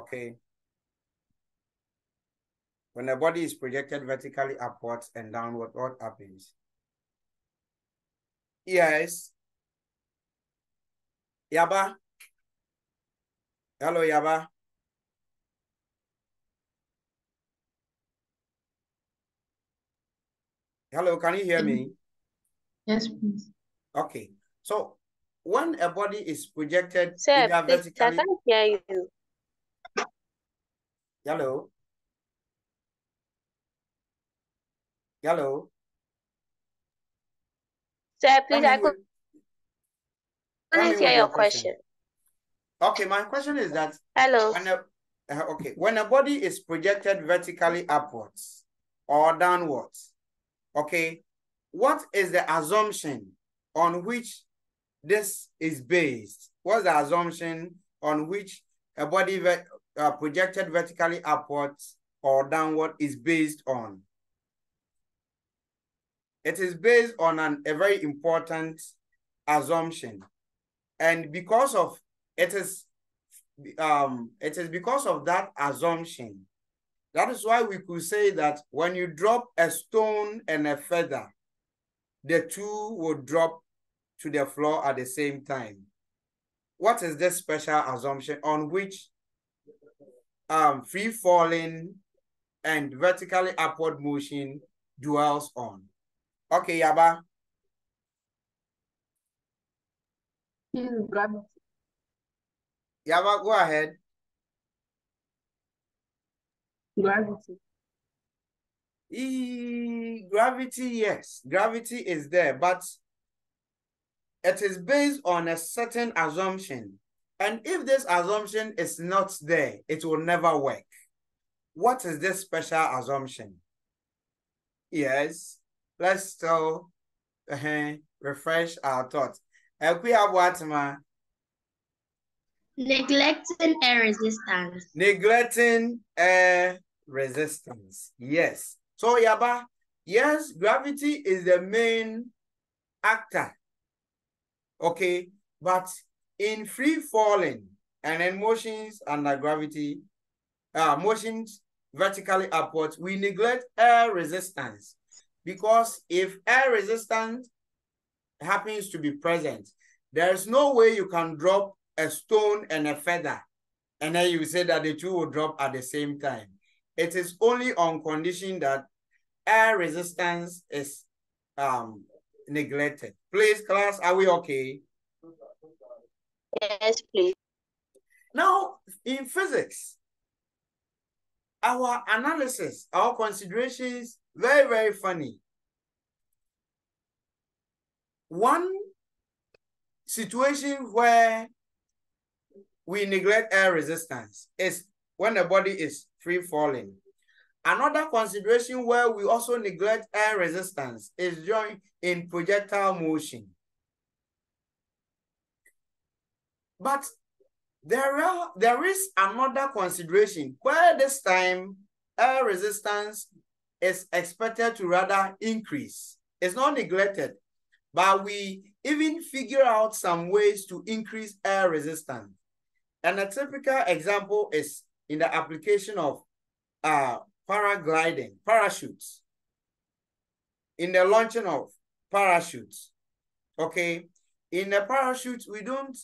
Okay. When the body is projected vertically upwards and downward, what happens? Yes. Yaba. Hello, Yaba. Hello, can you hear me? Yes, please. Okay. So when a body is projected Sir, either please, I vertically, can't hear you. Hello, hello, Sir, please, I with- couldn't hear your question. question. Okay, my question is that Hello. when a uh, okay when a body is projected vertically upwards or downwards, okay, what is the assumption on which this is based? What's the assumption on which a body uh, projected vertically upwards or downward is based on? It is based on an, a very important assumption. And because of it is um it is because of that assumption that is why we could say that when you drop a stone and a feather the two will drop to the floor at the same time what is this special assumption on which um free falling and vertically upward motion dwells on okay yaba Gravity. yaba go ahead Gravity. E gravity, yes, gravity is there, but it is based on a certain assumption. And if this assumption is not there, it will never work. What is this special assumption? Yes, let's still uh, refresh our thoughts. Neglecting air resistance. neglecting air resistance. Yes. So Yaba, yes, gravity is the main actor. Okay, but in free falling and in motions under gravity, uh, motions vertically upwards, we neglect air resistance because if air resistance happens to be present, there's no way you can drop a stone and a feather and then you say that the two will drop at the same time. It is only on condition that air resistance is um, neglected. Please, class, are we okay? Yes, please. Now, in physics, our analysis, our considerations, very, very funny. One situation where we neglect air resistance is when the body is free falling. Another consideration where we also neglect air resistance is during in projectile motion. But there, are, there is another consideration where this time air resistance is expected to rather increase. It's not neglected, but we even figure out some ways to increase air resistance. And a typical example is in the application of uh, paragliding, parachutes, in the launching of parachutes. Okay, in the parachutes, we don't,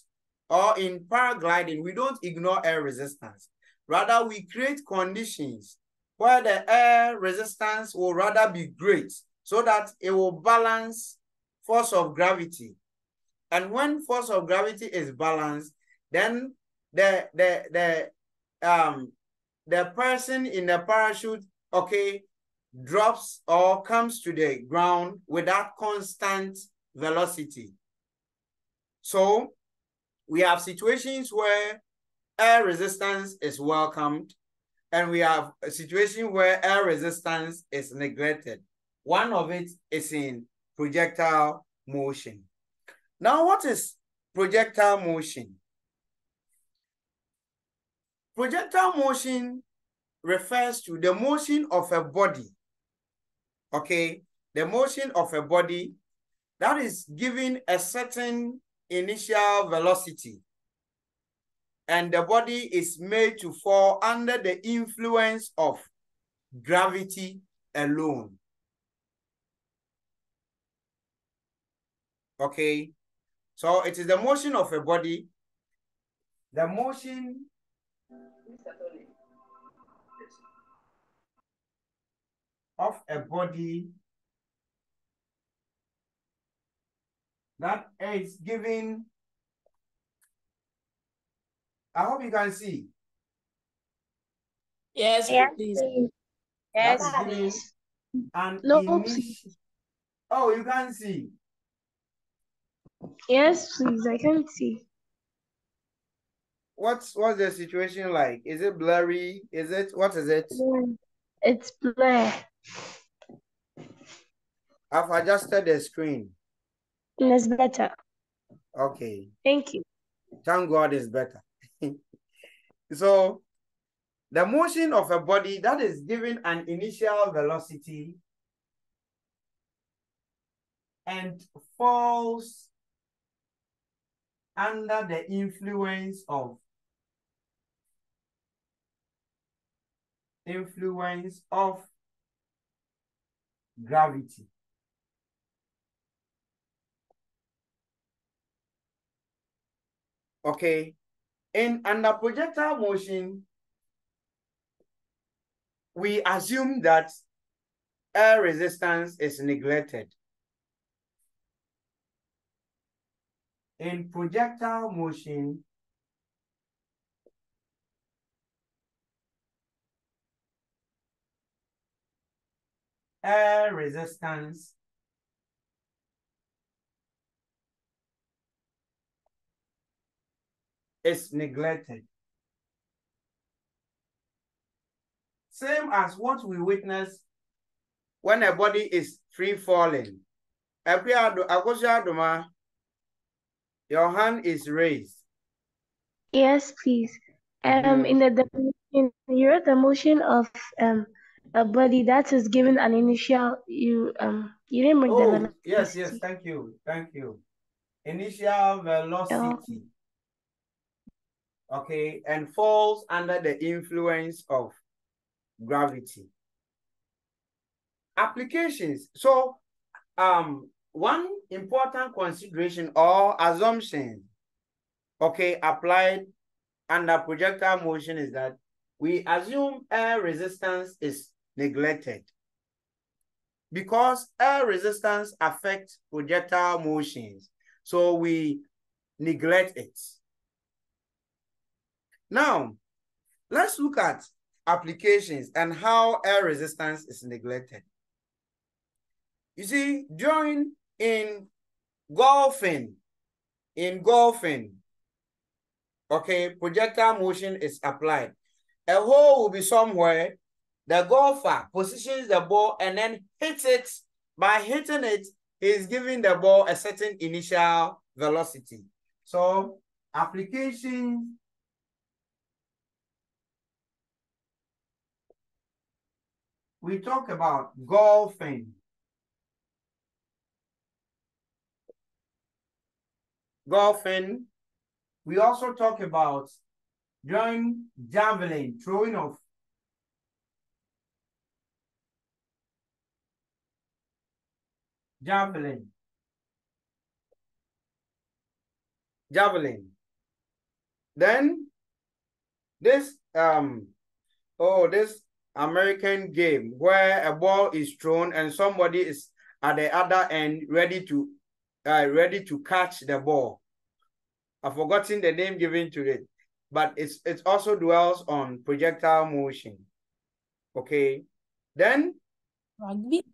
or in paragliding, we don't ignore air resistance. Rather, we create conditions where the air resistance will rather be great so that it will balance force of gravity. And when force of gravity is balanced, then the the the um the person in the parachute okay drops or comes to the ground with constant velocity so we have situations where air resistance is welcomed and we have a situation where air resistance is neglected. One of it is in projectile motion. Now what is projectile motion? Projectile motion refers to the motion of a body, okay? The motion of a body that is giving a certain initial velocity. and the body is made to fall under the influence of gravity alone. Okay, so it is the motion of a body, the motion of a body that is giving, I hope you can see. Yes, Yes, please. please. Yes, is please. an No, initi- Oh, you can see. Yes, please. I can see. What's what's the situation like? Is it blurry? Is it what is it? It's blur. I've adjusted the screen. It's better. Okay. Thank you. Thank God is better. so the motion of a body that is given an initial velocity and falls under the influence of influence of gravity. Okay. In under projectile motion, we assume that air resistance is neglected. In projectile motion, air resistance is neglected. Same as what we witness when a body is free falling. Akua- Akosua Adoma, Your hand is raised. Yes, please. Um, in the definition, you wrote the motion of um a body that is given an initial. You um you didn't bring the Oh, velocity. yes, yes, thank you, thank you. Initial velocity. Okay, and falls under the influence of gravity. Applications. So, um, one important consideration or assumption, okay, applied under projectile motion is that we assume air resistance is neglected because air resistance affects projectile motions. So we neglect it. Now, let's look at applications and how air resistance is neglected. You see, during in golfing, in golfing, okay, projectile motion is applied. A hole will be somewhere. The golfer positions the ball and then hits it. By hitting it, he's giving the ball a certain initial velocity. So, application we talk about golfing. Golfing. We also talk about doing javelin, throwing of javelin. Javelin. Then this um oh this American game where a ball is thrown and somebody is at the other end ready to uh, ready to catch the ball. I've forgotten the name given to it, but it's it also dwells on projectile motion. Okay, then Rugby.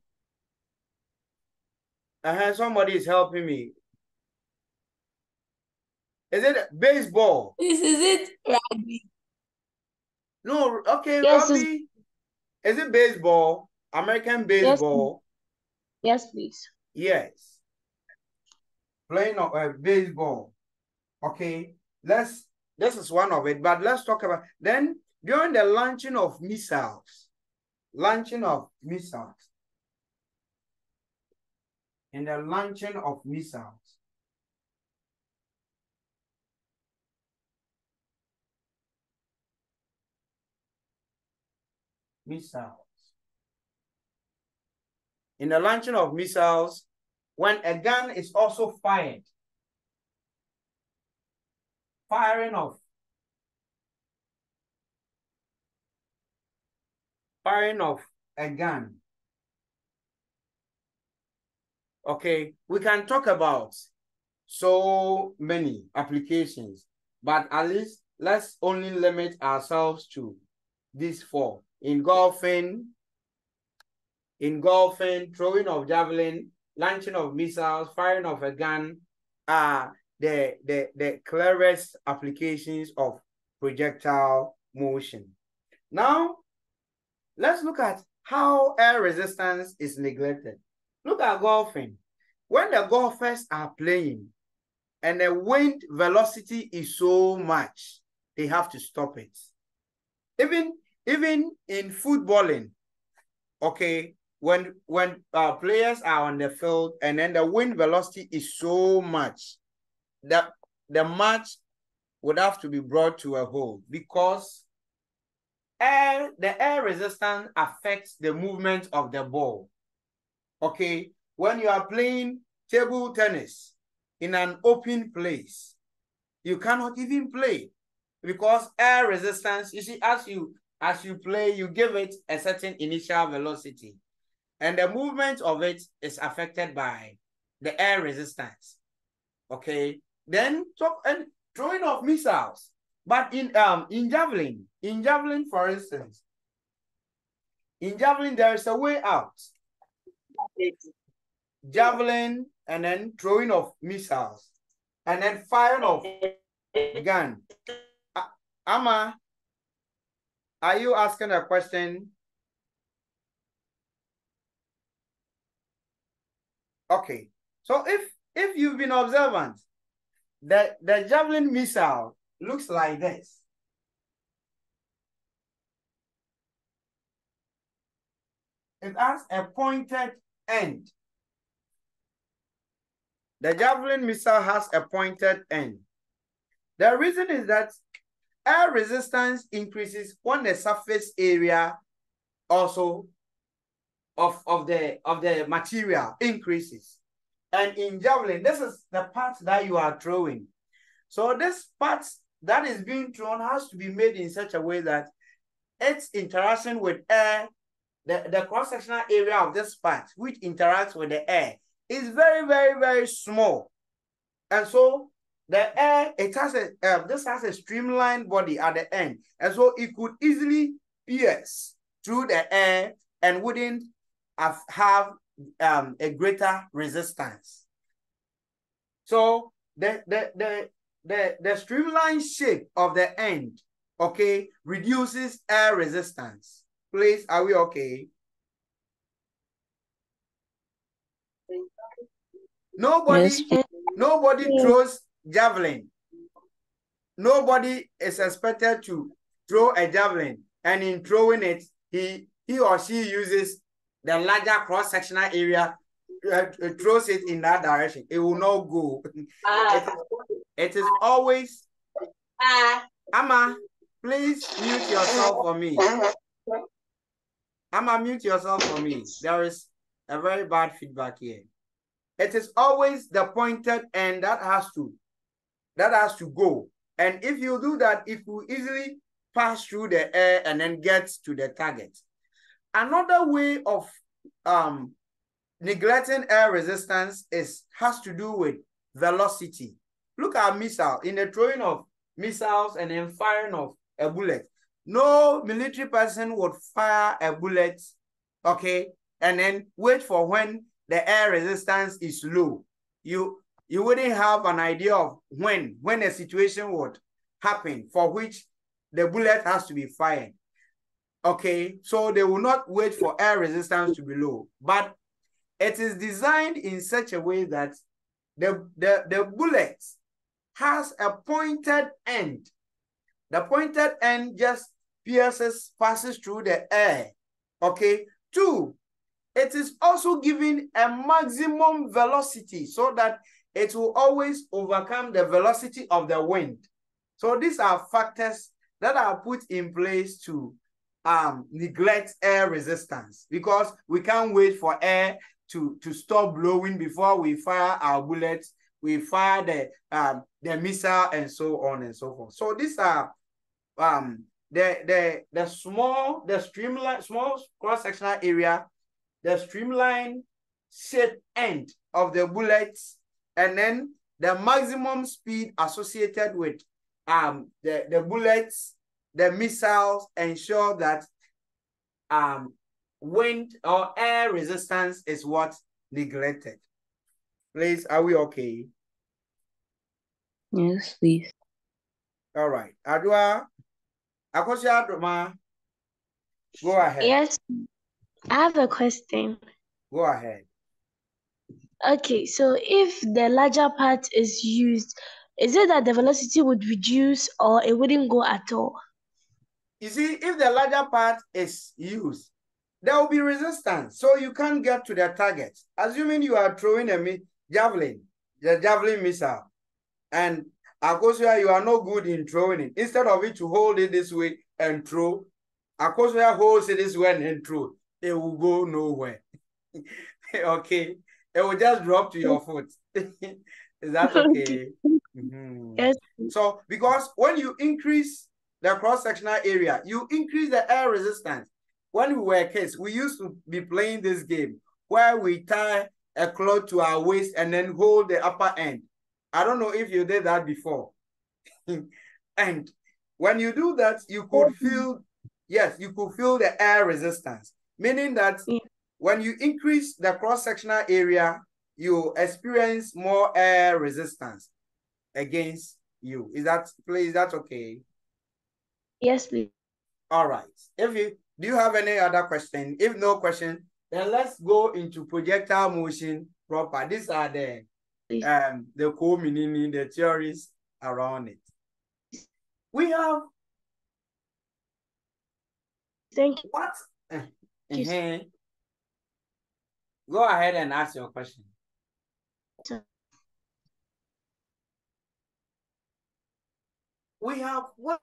I heard somebody is helping me. Is it baseball? This is it. Rugby. No, okay, Yes, rugby. Is it baseball? American baseball? Yes, please. Yes. Playing of uh, baseball. Okay. Let's this is one of it, but let's talk about then during the launching of missiles. Launching of missiles. In the launching of missiles. Missiles. In the launching of missiles, when a gun is also fired, firing of firing of a gun. Okay, we can talk about so many applications, but at least let's only limit ourselves to these four. Engulfing, engulfing, throwing of javelin, launching of missiles, firing of a gun are the, the, the clearest applications of projectile motion. Now, let's look at how air resistance is neglected. Look at golfing. When the golfers are playing and the wind velocity is so much, they have to stop it. Even, even in footballing, okay, when when uh, players are on the field and then the wind velocity is so much that the match would have to be brought to a halt because air the air resistance affects the movement of the ball. Okay when you are playing table tennis in an open place you cannot even play because air resistance you see as you as you play you give it a certain initial velocity and the movement of it is affected by the air resistance. Okay, then and throwing of missiles. But in um in javelin, in javelin, for instance, in javelin there is a way out. Javelin and then throwing of missiles, and then firing of gun. Amma, are you asking a question? Okay. So if if you've been observant, the, the javelin missile looks like this. It has a pointed end. The javelin missile has a pointed end. The reason is that air resistance increases when the surface area also of, of the of the material increases. And in javelin, this is the part that you are throwing. So this part that is being thrown has to be made in such a way that its interaction with air, the, the cross-sectional area of this part, which interacts with the air, is very, very, very small. And so the air, it has a, uh, this has a streamlined body at the end. And so it could easily pierce through the air and wouldn't have, have um, a greater resistance. So the, the, the, the, the streamlined shape of the end, okay, reduces air resistance. Please, are we okay? Nobody, Yes. nobody throws javelin. Nobody is expected to throw a javelin, and in throwing it, he he or she uses the larger cross-sectional area, uh, uh, throws it in that direction. It will not go. it, it is always. Amma, please mute yourself for me. Amma, mute yourself for me. There is a very bad feedback here. It is always the pointed end that has to that has to go. And if you do that, it will easily pass through the air and then get to the target. Another way of um, neglecting air resistance is has to do with velocity. Look at missile in the throwing of missiles and then firing of a bullet. No military person would fire a bullet, okay, and then wait for when the air resistance is low. You you wouldn't have an idea of when when a situation would happen for which the bullet has to be fired. Okay, so they will not wait for air resistance to be low, but it is designed in such a way that the, the, the bullet has a pointed end. The pointed end just pierces, passes through the air. Okay, two, it is also giving a maximum velocity so that it will always overcome the velocity of the wind. So these are factors that are put in place to um, neglect air resistance because we can't wait for air to, to stop blowing before we fire our bullets, we fire the um, the missile and so on and so forth. So these are um, the the the small the streamline small cross sectional area, the streamline shape end of the bullets, and then the maximum speed associated with um the the bullets the missiles ensure that um, wind or air resistance is what neglected. Please, are we okay? Yes, please. All right. Adwa, Akosua Adoma, go ahead. Yes, I have a question. Go ahead. Okay, so if the larger part is used, is it that the velocity would reduce or it wouldn't go at all? You see, if the larger part is used, there will be resistance. So you can't get to the target. Assuming you are throwing a javelin, the javelin missile, and Akosua, you are not good in throwing it. Instead of it to hold it this way and throw, Akosua holds it this way and throw. It will go nowhere. okay. It will just drop to your foot. Is that okay? Mm -hmm. Yes. So, because when you increase the cross-sectional area, you increase the air resistance. When we were kids, we used to be playing this game where we tie a cloth to our waist and then hold the upper end. I don't know if you did that before. and when you do that, you could feel, yes, you could feel the air resistance, meaning that when you increase the cross-sectional area, you experience more air resistance against you. Is that, please, is that okay? Yes, please. All right. If you do you have any other question? If no question, then let's go into projectile motion proper. These are the um the core meaning, the theories around it. We have Thank you. what? Uh, uh -huh. Go ahead and ask your question. We have what